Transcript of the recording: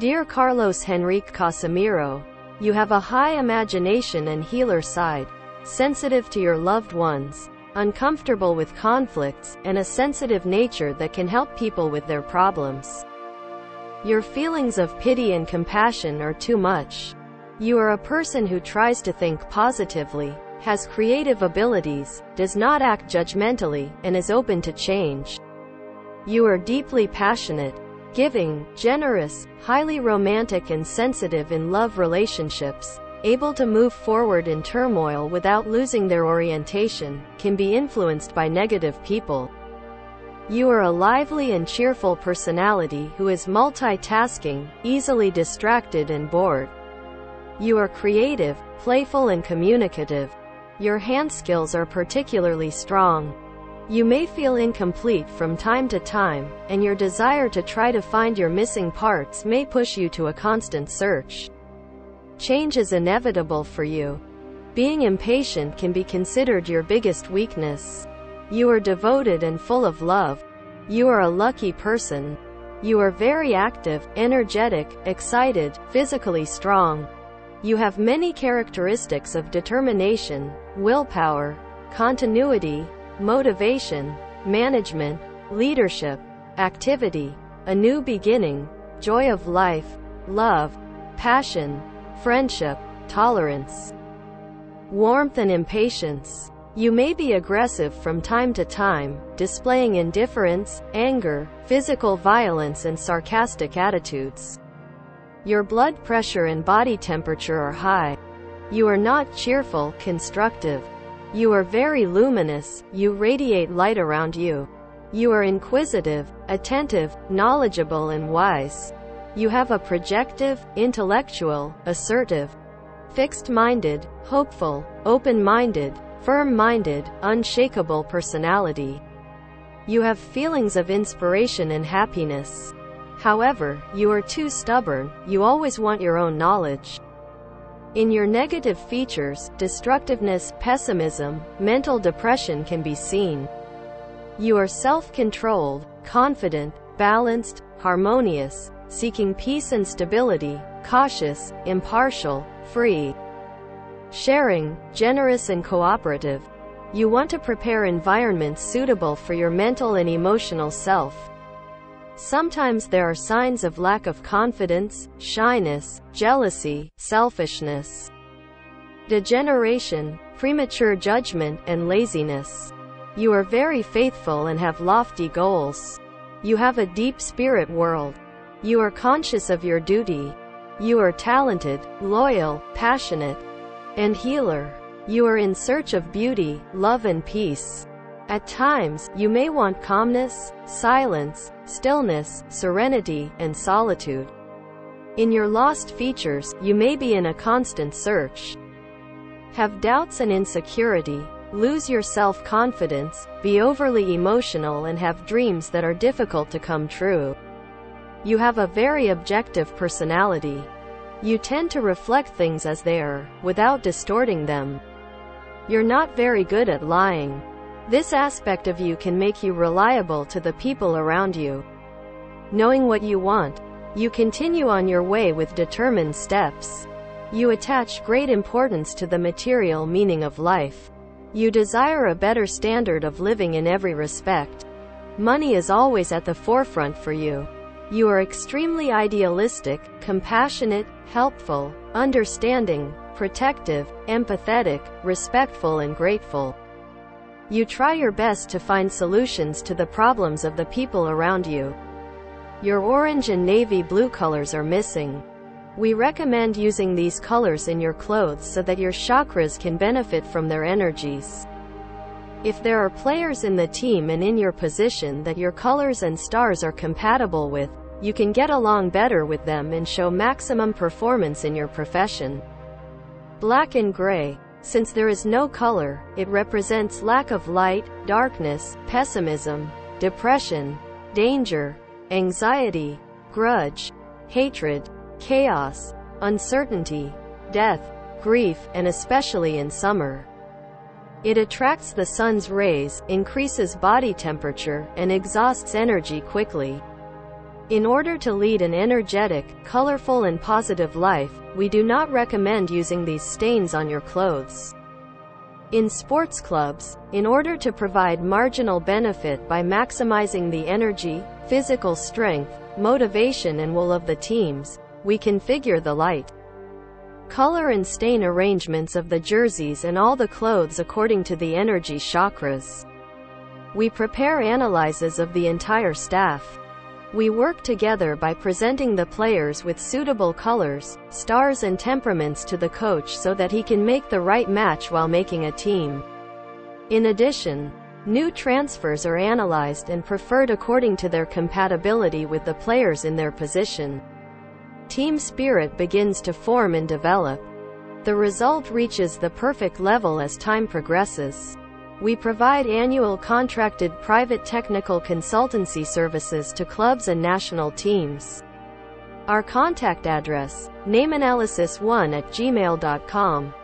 Dear Carlos Henrique Casimiro, you have a high imagination and healer side, sensitive to your loved ones, uncomfortable with conflicts, and a sensitive nature that can help people with their problems. Your feelings of pity and compassion are too much. You are a person who tries to think positively, has creative abilities, does not act judgmentally, and is open to change. You are deeply passionate, giving, generous, highly romantic and sensitive in love relationships, able to move forward in turmoil without losing their orientation, can be influenced by negative people. You are a lively and cheerful personality who is multitasking, easily distracted and bored. You are creative, playful and communicative. Your hand skills are particularly strong. You may feel incomplete from time to time, and your desire to try to find your missing parts may push you to a constant search. Change is inevitable for you. Being impatient can be considered your biggest weakness. You are devoted and full of love. You are a lucky person. You are very active, energetic, excited, physically strong. You have many characteristics of determination, willpower, continuity, motivation, management, leadership, activity, a new beginning, joy of life, love, passion, friendship, tolerance, warmth and impatience. You may be aggressive from time to time, displaying indifference, anger, physical violence and sarcastic attitudes. Your blood pressure and body temperature are high. You are not cheerful, constructive. You are very luminous, you radiate light around you. You are inquisitive, attentive, knowledgeable and wise. You have a projective, intellectual, assertive, fixed-minded, hopeful, open-minded, firm-minded, unshakable personality. You have feelings of inspiration and happiness. However, you are too stubborn, you always want your own knowledge. In your negative features, destructiveness, pessimism, mental depression can be seen. You are self-controlled, confident, balanced, harmonious, seeking peace and stability, cautious, impartial, free, sharing, generous and cooperative. You want to prepare environments suitable for your mental and emotional self. Sometimes there are signs of lack of confidence, shyness, jealousy, selfishness, degeneration, premature judgment, and laziness. You are very faithful and have lofty goals. You have a deep spirit world. You are conscious of your duty. You are talented, loyal, passionate, and healer. You are in search of beauty, love and peace. At times, you may want calmness, silence, stillness, serenity, and solitude. In your lost features, you may be in a constant search. Have doubts and insecurity, lose your self-confidence, be overly emotional and have dreams that are difficult to come true. You have a very objective personality. You tend to reflect things as they are, without distorting them. You're not very good at lying. This aspect of you can make you reliable to the people around you. Knowing what you want, you continue on your way with determined steps. You attach great importance to the material meaning of life. You desire a better standard of living in every respect. Money is always at the forefront for you. You are extremely idealistic, compassionate, helpful, understanding, protective, empathetic, respectful and grateful. You try your best to find solutions to the problems of the people around you. Your orange and navy blue colors are missing. We recommend using these colors in your clothes so that your chakras can benefit from their energies. If there are players in the team and in your position that your colors and stars are compatible with, you can get along better with them and show maximum performance in your profession. Black and gray. Since there is no color, it represents lack of light, darkness, pessimism, depression, danger, anxiety, grudge, hatred, chaos, uncertainty, death, grief, and especially in summer. It attracts the sun's rays, increases body temperature, and exhausts energy quickly. In order to lead an energetic, colorful and positive life, we do not recommend using these stains on your clothes. In sports clubs, in order to provide marginal benefit by maximizing the energy, physical strength, motivation and will of the teams, we configure the light, color and stain arrangements of the jerseys and all the clothes according to the energy chakras. We prepare analyses of the entire staff. We work together by presenting the players with suitable colors, stars and temperaments to the coach so that he can make the right match while making a team. In addition, new transfers are analyzed and preferred according to their compatibility with the players in their position. Team spirit begins to form and develop. The result reaches the perfect level as time progresses. We provide annual contracted private technical consultancy services to clubs and national teams. Our contact address, nameanalysis1 at gmail.com.